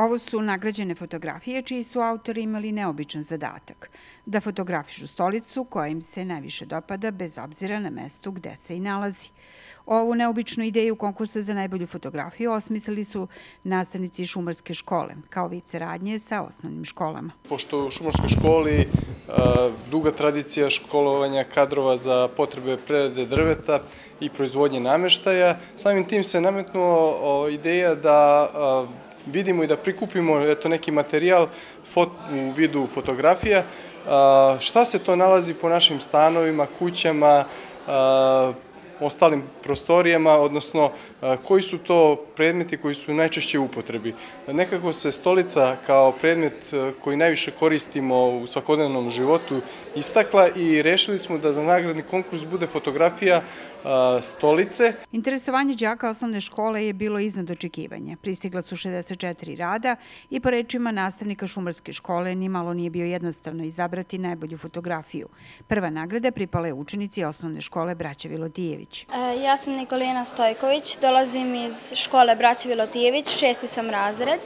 Ovo su nagrađene fotografije čiji su autori imali neobičan zadatak, da fotografišu stolicu koja im se najviše dopada bez obzira na mestu gde se i nalazi. Ovu neobičnu ideju konkursa za najbolju fotografiju osmislili su nastavnici šumarske škole, kao vid saradnje sa osnovnim školama. Pošto u šumarskoj školi duga tradicija školovanja kadrova za potrebe prerade drveta i proizvodnje nameštaja, samim tim se nametnuo ideja da vidimo i da prikupimo eto, neki materijal fot, u vidu fotografija, šta se to nalazi po našim stanovima, kućama, ostalim prostorijama, odnosno koji su to predmeti koji su najčešće u upotrebi. Nekako se stolica kao predmet koji najviše koristimo u svakodnevnom životu istakla i rešili smo da za nagradni konkurs bude fotografija stolice. Interesovanje đaka osnovne škole je bilo iznad očekivanja. Pristigla su 64 rada i po rečima nastavnika šumarske škole nimalo nije bio jednostavno izabrati najbolju fotografiju. Prva nagrada pripala je učenici osnovne škole Braća Vilotijević. E, ja sam Nikolina Stojković, dolazim iz škole Braća Vilotijević, šesti sam razred.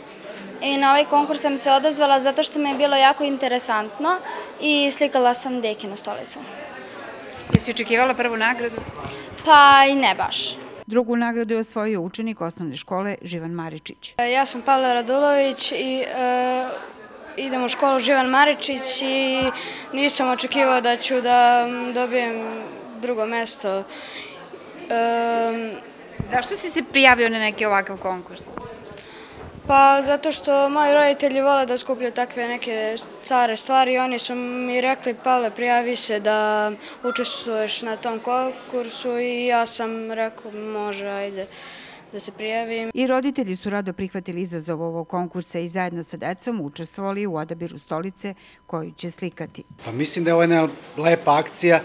I na ovaj konkurs sam se odazvala zato što mi je bilo jako interesantno i slikala sam dekinu stolicu. Jesi očekivala prvu nagradu? Pa i ne baš. Drugu nagradu je osvojio učenik osnovne škole Živan Maričić. E, ja sam Pavle Radulović i e, idem u školu Živan Maričić i nisam očekivao da ću da dobijem drugo mesto. E, Zašto si se prijavio na neki ovakav konkurs? Pa zato što moji roditelji vole da skupljaju takve neke care stvari i oni su mi rekli Pavle prijavi se da učestvuješ na tom konkursu i ja sam rekao može ajde da se prijavim. I roditelji su rado prihvatili izazov ovog konkursa i zajedno sa decom učestvovali u odabiru stolice koju će slikati. Pa mislim da je ovo jedna lepa akcija,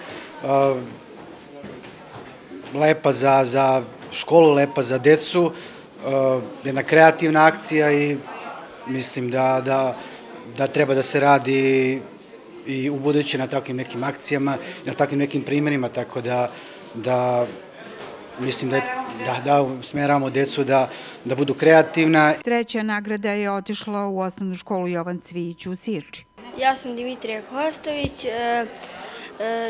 lepa za, za školu, lepa za decu, Uh, jedna kreativna akcija i mislim da, da, da treba da se radi i u buduće na takvim nekim akcijama, na takvim nekim primjerima, tako da, da mislim da, da, da smeramo decu da, da budu kreativna. Treća nagrada je otišla u osnovnu školu Jovan Cvijić u Sirči. Ja sam Dimitrija Kostović, e,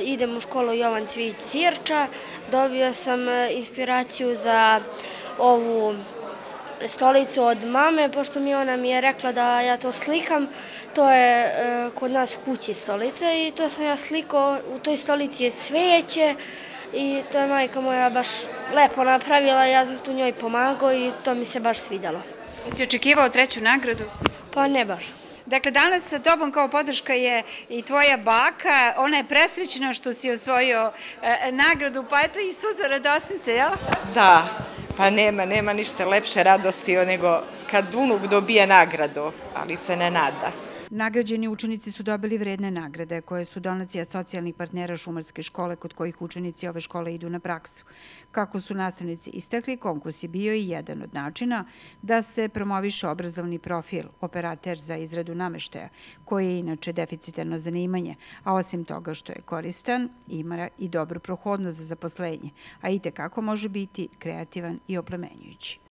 idem u školu Jovan Cvijić Sirča, dobio sam e, inspiraciju za ovu stolicu od mame, pošto mi ona mi je rekla da ja to slikam. To je e, kod nas kući stolica i to sam ja slikao. U toj stolici je cveće i to je majka moja baš lepo napravila. Ja sam tu njoj pomagao i to mi se baš svidalo. Jesi očekivao treću nagradu? Pa ne baš. Dakle, danas sa tobom kao podrška je i tvoja baka. Ona je presrećena što si osvojio e, nagradu, pa eto i suza radosnice, jel? Da, Pa nema, nema ništa lepše radosti nego kad unuk dobije nagradu, ali se ne nada. Nagrađeni učenici su dobili vredne nagrade koje su donacija socijalnih partnera Šumarske škole kod kojih učenici ove škole idu na praksu. Kako su nastavnici istakli, konkurs je bio i jedan od načina da se promoviše obrazovni profil, operater za izradu nameštaja, koji je inače deficitarno zanimanje, a osim toga što je koristan, ima i dobru prohodnost za zaposlenje, a i tekako može biti kreativan i oplemenjujući.